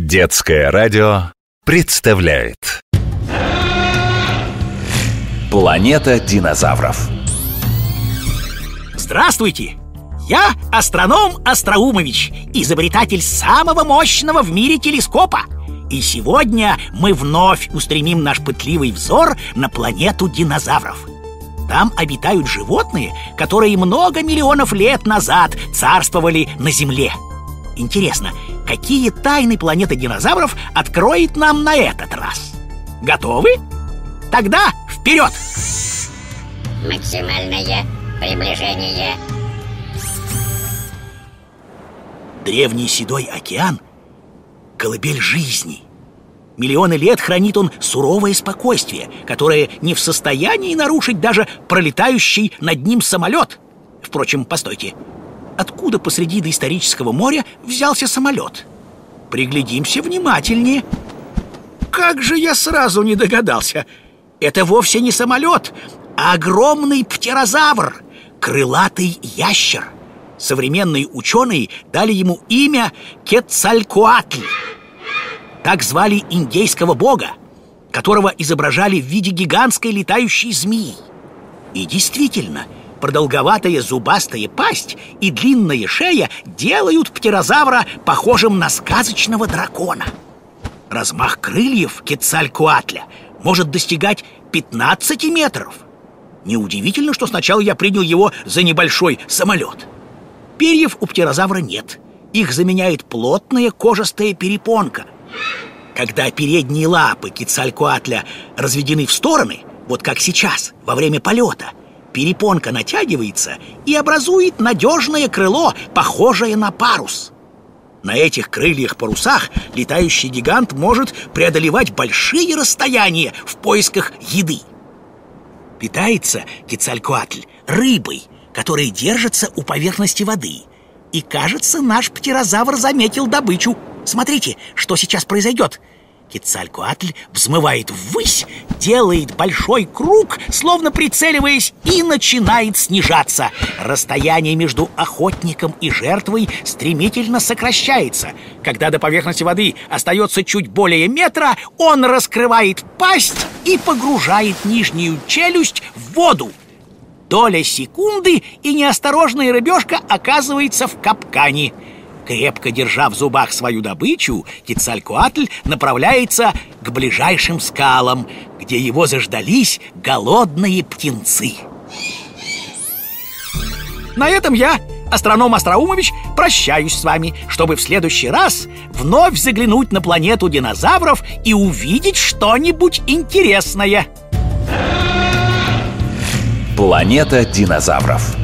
Детское радио представляет Планета динозавров Здравствуйте! Я астроном Остроумович, изобретатель самого мощного в мире телескопа. И сегодня мы вновь устремим наш пытливый взор на планету динозавров. Там обитают животные, которые много миллионов лет назад царствовали на Земле. Интересно, какие тайны планеты динозавров откроет нам на этот раз? Готовы? Тогда вперед! Максимальное приближение. Древний седой океан — колыбель жизни. Миллионы лет хранит он суровое спокойствие, которое не в состоянии нарушить даже пролетающий над ним самолет. Впрочем, постойте, откуда посреди доисторического моря взялся самолет? Приглядимся внимательнее. Как же я сразу не догадался! Это вовсе не самолет, а огромный птерозавр, крылатый ящер. Современные ученые дали ему имя Кетцалькоатль. Так звали индейского бога, которого изображали в виде гигантской летающей змеи. И действительно – Продолговатая зубастая пасть и длинная шея делают птерозавра похожим на сказочного дракона. Размах крыльев Кецалькуатля может достигать 15 метров. Неудивительно, что сначала я принял его за небольшой самолет. Перьев у птерозавра нет. Их заменяет плотная кожистая перепонка. Когда передние лапы Кецалькуатля разведены в стороны, вот как сейчас, во время полета, перепонка натягивается и образует надежное крыло, похожее на парус. На этих крыльях-парусах летающий гигант может преодолевать большие расстояния в поисках еды. Питается Кецалькуатль рыбой, которая держится у поверхности воды. И, кажется, наш птерозавр заметил добычу. Смотрите, что сейчас произойдет – Кецалькуатль взмывает ввысь, делает большой круг, словно прицеливаясь, и начинает снижаться. Расстояние между охотником и жертвой стремительно сокращается. Когда до поверхности воды остается чуть более метра, он раскрывает пасть и погружает нижнюю челюсть в воду. Доля секунды, и неосторожная рыбешка оказывается в капкане – Крепко держа в зубах свою добычу, Кицалькуатль направляется к ближайшим скалам, где его заждались голодные птенцы. На этом я, астроном Остроумович, прощаюсь с вами, чтобы в следующий раз вновь заглянуть на планету динозавров и увидеть что-нибудь интересное. Планета динозавров